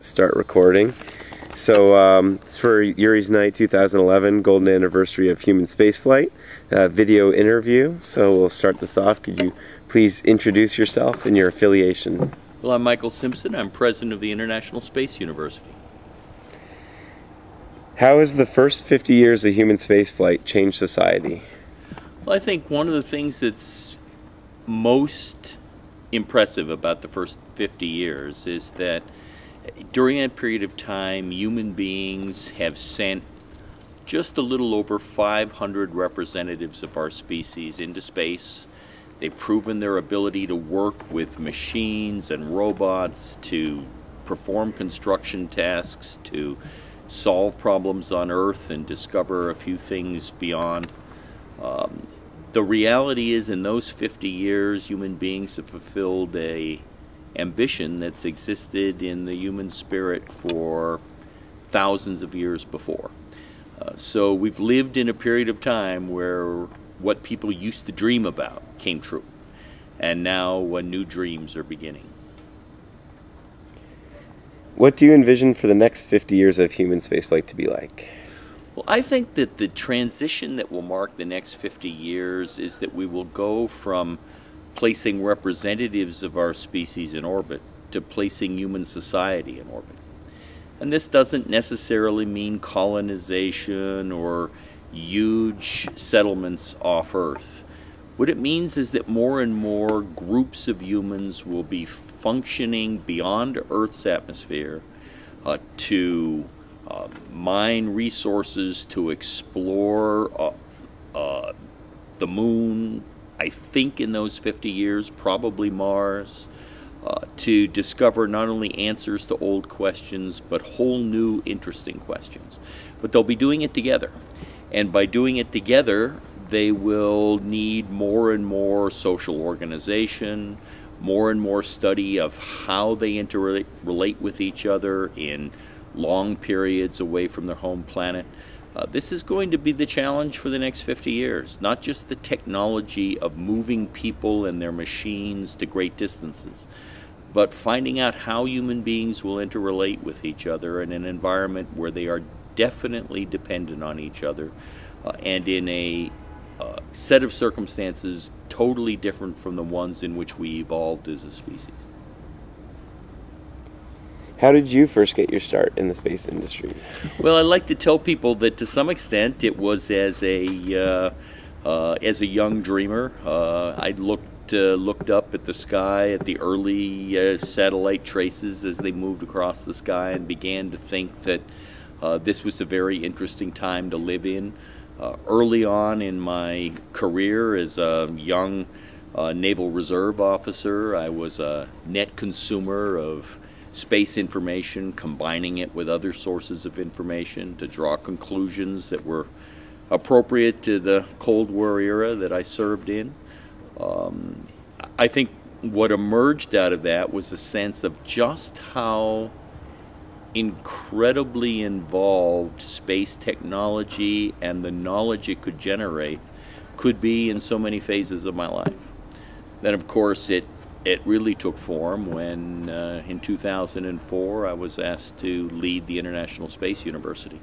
Start recording. So um, it's for Yuri's Night 2011, golden anniversary of human spaceflight, uh, video interview. So we'll start this off. Could you please introduce yourself and your affiliation? Well, I'm Michael Simpson. I'm president of the International Space University. How has the first 50 years of human spaceflight changed society? Well, I think one of the things that's most impressive about the first 50 years is that during that period of time, human beings have sent just a little over 500 representatives of our species into space. They've proven their ability to work with machines and robots, to perform construction tasks, to solve problems on Earth and discover a few things beyond. Um, the reality is, in those 50 years, human beings have fulfilled a ambition that's existed in the human spirit for thousands of years before. Uh, so we've lived in a period of time where what people used to dream about came true. And now uh, new dreams are beginning. What do you envision for the next 50 years of human spaceflight to be like? Well, I think that the transition that will mark the next 50 years is that we will go from placing representatives of our species in orbit to placing human society in orbit. And this doesn't necessarily mean colonization or huge settlements off Earth. What it means is that more and more groups of humans will be functioning beyond Earth's atmosphere uh, to uh, mine resources, to explore uh, uh the moon, I think in those 50 years, probably Mars, uh, to discover not only answers to old questions, but whole new interesting questions. But they'll be doing it together. And by doing it together, they will need more and more social organization, more and more study of how they interrelate with each other in long periods away from their home planet. Uh, this is going to be the challenge for the next 50 years, not just the technology of moving people and their machines to great distances, but finding out how human beings will interrelate with each other in an environment where they are definitely dependent on each other uh, and in a uh, set of circumstances totally different from the ones in which we evolved as a species. How did you first get your start in the space industry? Well, I like to tell people that to some extent it was as a uh, uh, as a young dreamer. Uh, I looked uh, looked up at the sky at the early uh, satellite traces as they moved across the sky and began to think that uh, this was a very interesting time to live in. early on in my career as a young Naval Reserve officer, I was a net consumer of space information, combining it with other sources of information to draw conclusions that were appropriate to the Cold War era that I served in. Um, I think what emerged out of that was a sense of just how incredibly involved space technology and the knowledge it could generate could be in so many phases of my life. Then, of course, it it really took form when uh, in 2004 I was asked to lead the International Space University.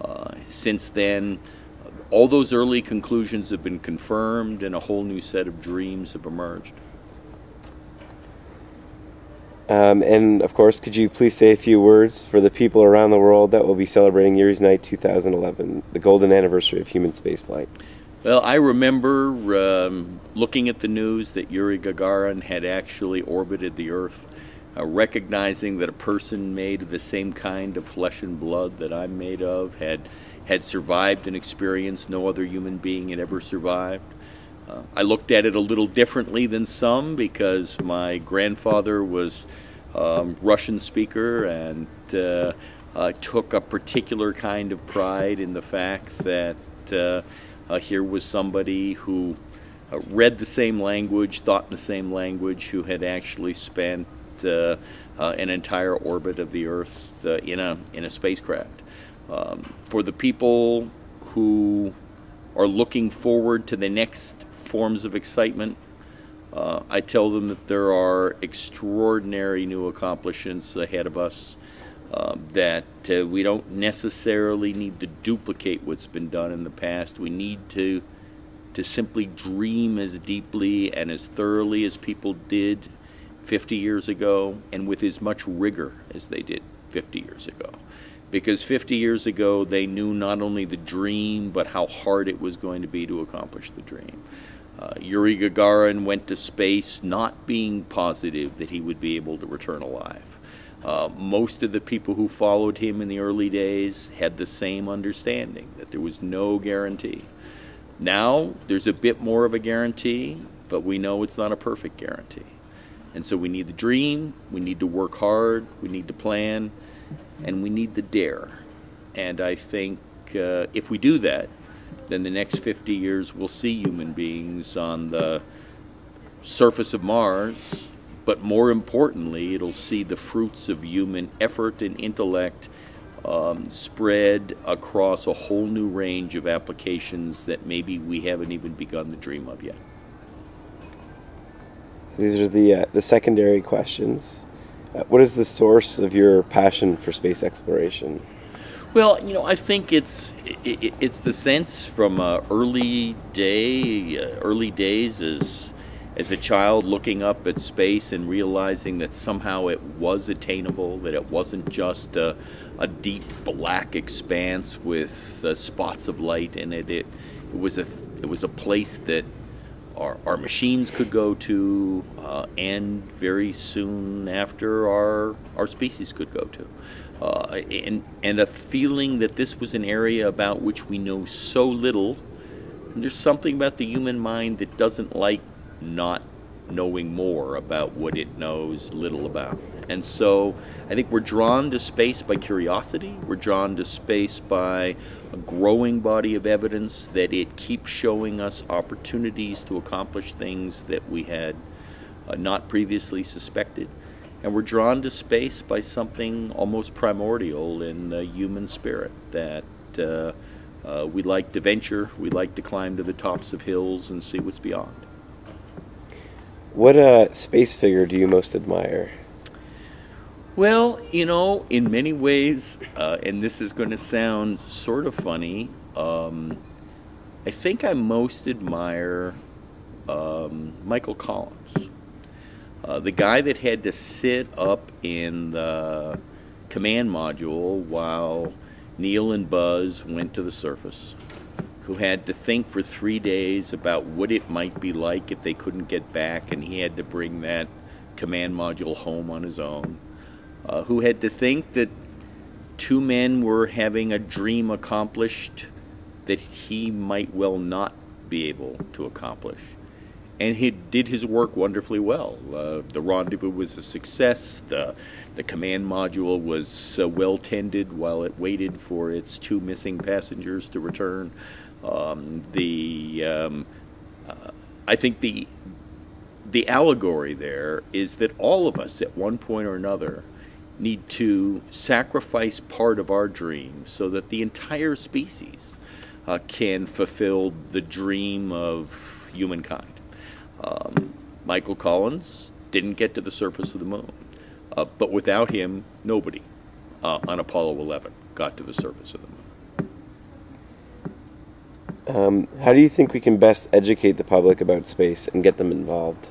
Uh, since then, all those early conclusions have been confirmed and a whole new set of dreams have emerged. Um, and of course, could you please say a few words for the people around the world that will be celebrating Yuri's Night 2011, the golden anniversary of human spaceflight? Well, I remember um, looking at the news that Yuri Gagarin had actually orbited the Earth, uh, recognizing that a person made of the same kind of flesh and blood that I'm made of had had survived an experience no other human being had ever survived. Uh, I looked at it a little differently than some because my grandfather was um, Russian speaker and uh, uh took a particular kind of pride in the fact that uh, here was somebody who uh, read the same language, thought the same language, who had actually spent uh, uh an entire orbit of the Earth uh, in a in a spacecraft. Um, for the people who are looking forward to the next forms of excitement, uh, I tell them that there are extraordinary new accomplishments ahead of us. Uh, that uh, we don't necessarily need to duplicate what's been done in the past. We need to to simply dream as deeply and as thoroughly as people did 50 years ago and with as much rigor as they did 50 years ago. Because 50 years ago, they knew not only the dream, but how hard it was going to be to accomplish the dream. Uh, Yuri Gagarin went to space not being positive that he would be able to return alive. Uh, most of the people who followed him in the early days had the same understanding that there was no guarantee. Now, there's a bit more of a guarantee, but we know it's not a perfect guarantee. And so we need the dream, we need to work hard, we need to plan, and we need the dare. And I think uh, if we do that, then the next 50 years we'll see human beings on the surface of Mars, but more importantly, it'll see the fruits of human effort and intellect um, spread across a whole new range of applications that maybe we haven't even begun to dream of yet. These are the uh, the secondary questions. Uh, what is the source of your passion for space exploration? Well, you know, I think it's it, it's the sense from uh, early day, uh, early days as as a child looking up at space and realizing that somehow it was attainable, that it wasn't just a, a deep black expanse with uh, spots of light in it. It, it was a it was a place that our, our machines could go to, uh, and very soon after our our species could go to, uh, and and a feeling that this was an area about which we know so little. And there's something about the human mind that doesn't like not knowing more about what it knows little about. And so I think we're drawn to space by curiosity. We're drawn to space by a growing body of evidence that it keeps showing us opportunities to accomplish things that we had uh, not previously suspected. And we're drawn to space by something almost primordial in the human spirit that uh, uh, we like to venture, we like to climb to the tops of hills and see what's beyond. What uh, space figure do you most admire? Well, you know, in many ways, uh, and this is going to sound sort of funny, um, I think I most admire um, Michael Collins, uh, the guy that had to sit up in the command module while Neil and Buzz went to the surface, who had to think for three days about what it might be like if they couldn't get back, and he had to bring that command module home on his own uh, who had to think that two men were having a dream accomplished that he might well not be able to accomplish. And he did his work wonderfully well. Uh, the rendezvous was a success. The, the command module was uh, well tended while it waited for its two missing passengers to return. Um, the um, uh, I think the the allegory there is that all of us, at one point or another, need to sacrifice part of our dream so that the entire species uh, can fulfill the dream of humankind. Um, Michael Collins didn't get to the surface of the moon, uh, but without him, nobody uh, on Apollo 11 got to the surface of the moon. Um, how do you think we can best educate the public about space and get them involved?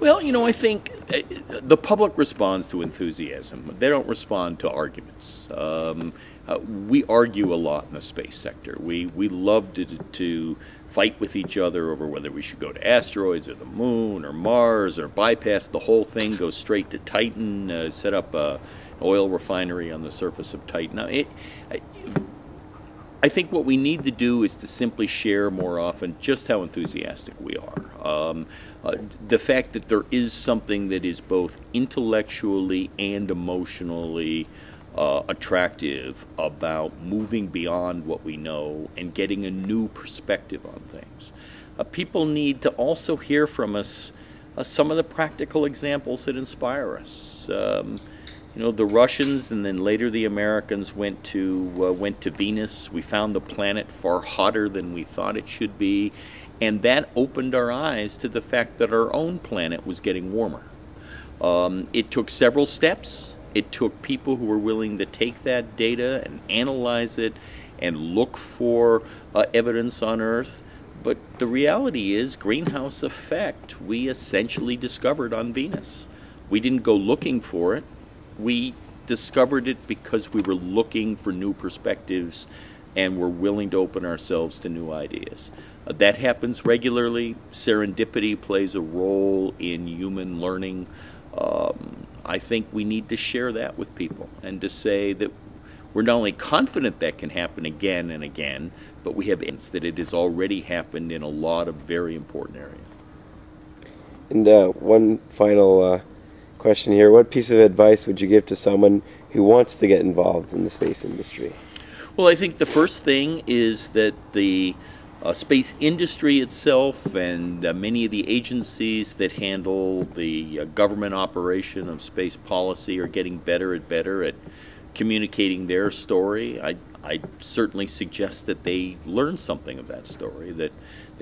Well, you know, I think uh, the public responds to enthusiasm. They don't respond to arguments. Um, uh, we argue a lot in the space sector. We we love to to fight with each other over whether we should go to asteroids or the moon or Mars or bypass the whole thing, go straight to Titan, uh, set up a oil refinery on the surface of Titan. Now, it, I think what we need to do is to simply share more often just how enthusiastic we are. Um, uh, the fact that there is something that is both intellectually and emotionally uh, attractive about moving beyond what we know and getting a new perspective on things. Uh, people need to also hear from us uh, some of the practical examples that inspire us. Um, you know, the Russians and then later the Americans went to uh, went to Venus. We found the planet far hotter than we thought it should be, and that opened our eyes to the fact that our own planet was getting warmer. Um, it took several steps, It took people who were willing to take that data and analyze it and look for uh, evidence on Earth. But the reality is, greenhouse effect we essentially discovered on Venus. We didn't go looking for it. We discovered it because we were looking for new perspectives and were willing to open ourselves to new ideas. Uh, that happens regularly. Serendipity plays a role in human learning. Um, I think we need to share that with people and to say that we're not only confident that can happen again and again, but we have evidence that it has already happened in a lot of very important areas. And uh, one final uh, question here. What piece of advice would you give to someone who wants to get involved in the space industry? Well, I think the first thing is that the uh, space industry itself and uh, many of the agencies that handle the uh, government operation of space policy are getting better and better at communicating their story. I, I certainly suggest that they learn something of that story, that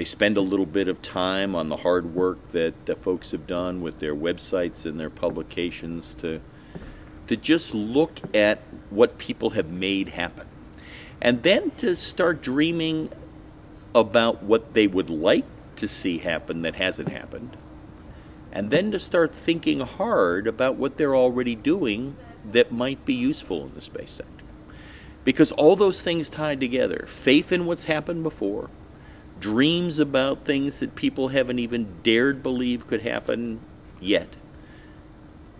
they spend a little bit of time on the hard work that uh, folks have done with their websites and their publications to, to just look at what people have made happen. And then to start dreaming about what they would like to see happen that hasn't happened. And then to start thinking hard about what they're already doing that might be useful in the space sector. Because all those things tied together faith in what's happened before, dreams about things that people haven't even dared believe could happen yet,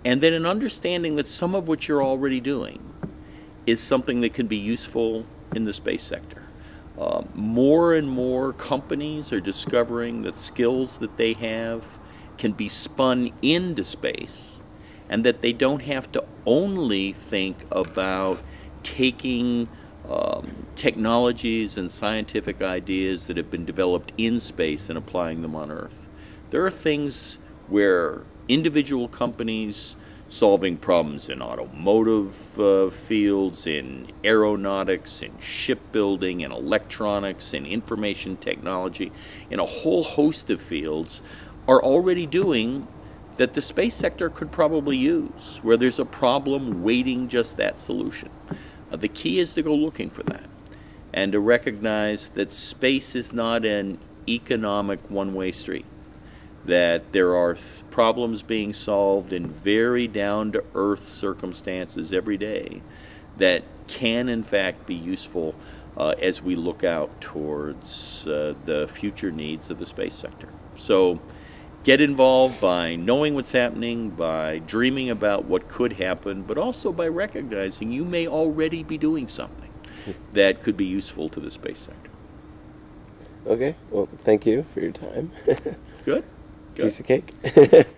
and then an understanding that some of what you're already doing is something that can be useful in the space sector. Uh, more and more companies are discovering that skills that they have can be spun into space and that they don't have to only think about taking um, technologies and scientific ideas that have been developed in space and applying them on Earth. There are things where individual companies solving problems in automotive uh, fields, in aeronautics, in shipbuilding, in electronics, in information technology, in a whole host of fields, are already doing that the space sector could probably use, where there's a problem waiting just that solution. Uh, the key is to go looking for that and to recognize that space is not an economic one way street, that there are th- problems being solved in very down to earth circumstances every day that can, in fact, be useful uh, as we look out towards uh, the future needs of the space sector. So, get involved by knowing what's happening, by dreaming about what could happen, but also by recognizing you may already be doing something hmm. that could be useful to the space sector. Okay, well, thank you for your time. Good? Good. Piece of cake.